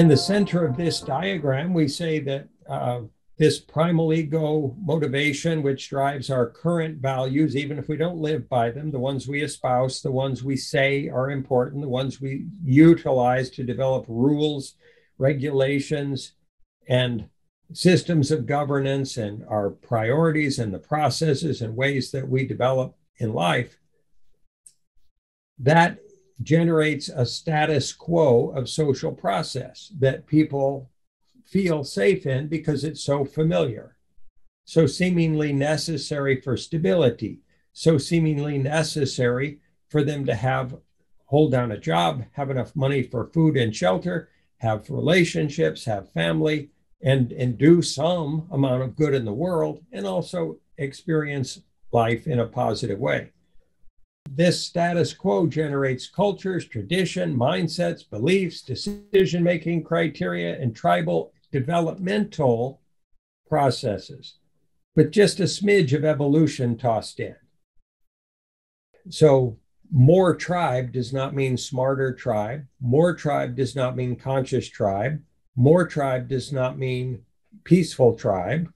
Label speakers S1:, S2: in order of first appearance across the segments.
S1: In the center of this diagram, we say that uh, this primal ego motivation, which drives our current values, even if we don't live by them, the ones we espouse, the ones we say are important, the ones we utilize to develop rules, regulations, and systems of governance, and our priorities and the processes and ways that we develop in life, that generates a status quo of social process that people feel safe in because it's so familiar, so seemingly necessary for stability, so seemingly necessary for them to have hold down a job, have enough money for food and shelter, have relationships, have family, and, and do some amount of good in the world, and also experience life in a positive way. This status quo generates cultures, tradition, mindsets, beliefs, decision making criteria, and tribal developmental processes with just a smidge of evolution tossed in. So, more tribe does not mean smarter tribe. More tribe does not mean conscious tribe. More tribe does not mean peaceful tribe.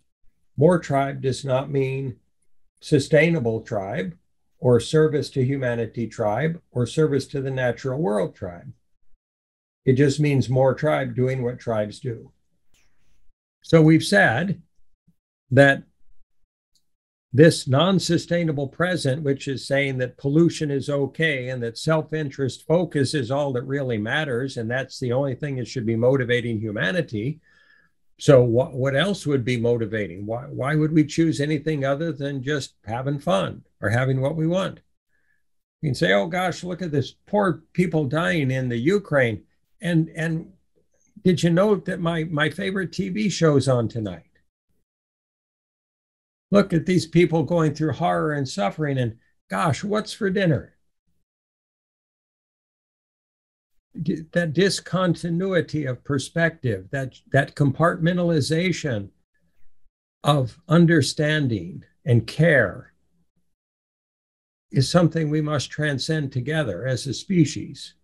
S1: More tribe does not mean sustainable tribe or service to humanity tribe or service to the natural world tribe. It just means more tribe doing what tribes do. So we've said that this non sustainable present, which is saying that pollution is okay and that self interest focus is all that really matters, and that's the only thing that should be motivating humanity. So, what, what else would be motivating? Why, why would we choose anything other than just having fun? or having what we want. You can say, "Oh gosh, look at this poor people dying in the Ukraine," and and did you note that my my favorite TV show's on tonight? Look at these people going through horror and suffering, and gosh, what's for dinner? That discontinuity of perspective, that that compartmentalization of understanding and care is something we must transcend together as a species.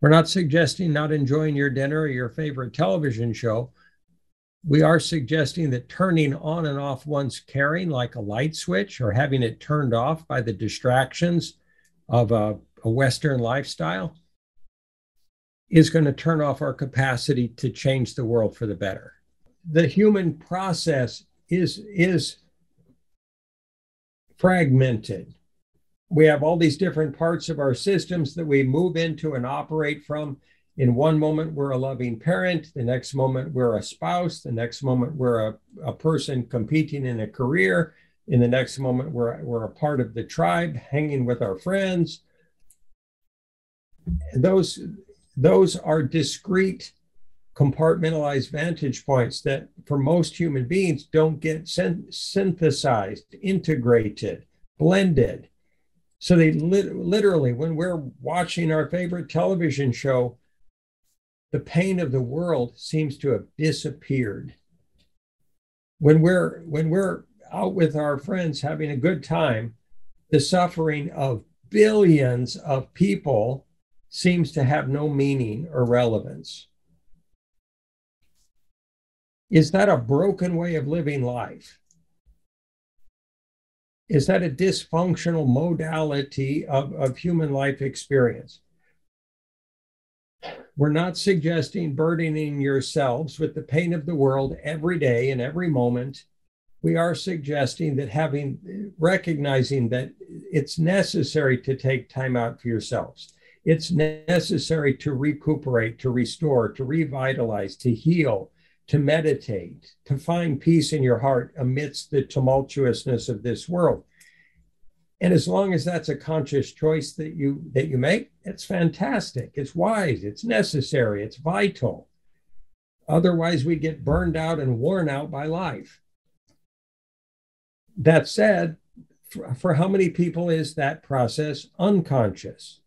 S1: We're not suggesting not enjoying your dinner or your favorite television show. We are suggesting that turning on and off one's caring like a light switch or having it turned off by the distractions of a, a Western lifestyle is going to turn off our capacity to change the world for the better. The human process is, is fragmented. We have all these different parts of our systems that we move into and operate from. In one moment, we're a loving parent. The next moment, we're a spouse. The next moment, we're a, a person competing in a career. In the next moment, we're, we're a part of the tribe, hanging with our friends. Those, those are discrete compartmentalized vantage points that for most human beings don't get synthesized, integrated, blended. So they literally, when we're watching our favorite television show, the pain of the world seems to have disappeared. When we're when we're out with our friends having a good time, the suffering of billions of people seems to have no meaning or relevance. Is that a broken way of living life? Is that a dysfunctional modality of, of human life experience? We're not suggesting burdening yourselves with the pain of the world every day and every moment. We are suggesting that having, recognizing that it's necessary to take time out for yourselves. It's necessary to recuperate, to restore, to revitalize, to heal, to meditate, to find peace in your heart amidst the tumultuousness of this world. And as long as that's a conscious choice that you that you make, it's fantastic. It's wise, it's necessary, it's vital. Otherwise, we get burned out and worn out by life. That said, for, for how many people is that process unconscious?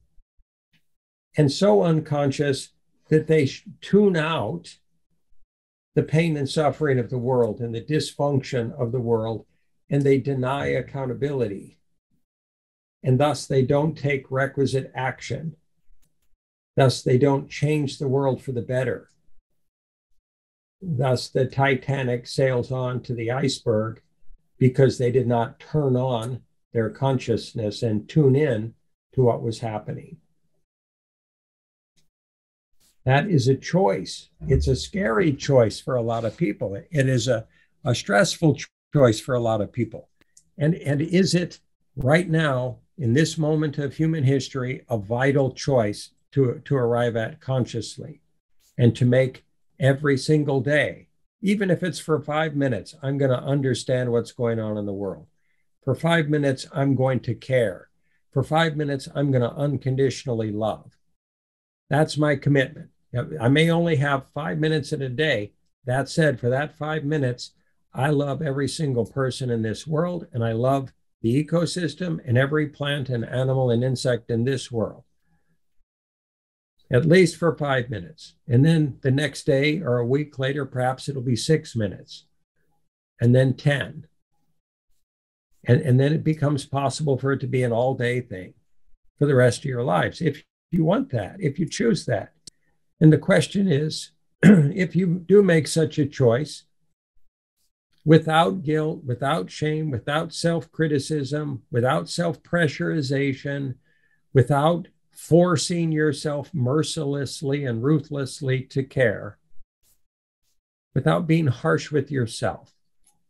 S1: And so unconscious that they tune out the pain and suffering of the world and the dysfunction of the world, and they deny accountability. And thus, they don't take requisite action. Thus, they don't change the world for the better. Thus, the Titanic sails on to the iceberg because they did not turn on their consciousness and tune in to what was happening. That is a choice. It's a scary choice for a lot of people. It is a, a stressful choice for a lot of people. And, and is it right now, in this moment of human history, a vital choice to, to arrive at consciously and to make every single day, even if it's for five minutes, I'm going to understand what's going on in the world. For five minutes, I'm going to care. For five minutes, I'm going to unconditionally love. That's my commitment. I may only have five minutes in a day. That said, for that five minutes, I love every single person in this world, and I love the ecosystem and every plant and animal and insect in this world, at least for five minutes. And then the next day or a week later, perhaps it'll be six minutes, and then 10. And, and then it becomes possible for it to be an all day thing for the rest of your lives if you want that, if you choose that. And the question is if you do make such a choice, without guilt, without shame, without self criticism, without self pressurization, without forcing yourself mercilessly and ruthlessly to care, without being harsh with yourself,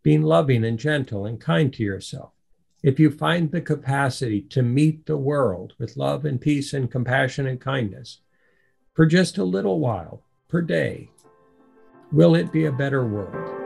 S1: being loving and gentle and kind to yourself. If you find the capacity to meet the world with love and peace and compassion and kindness for just a little while per day, will it be a better world?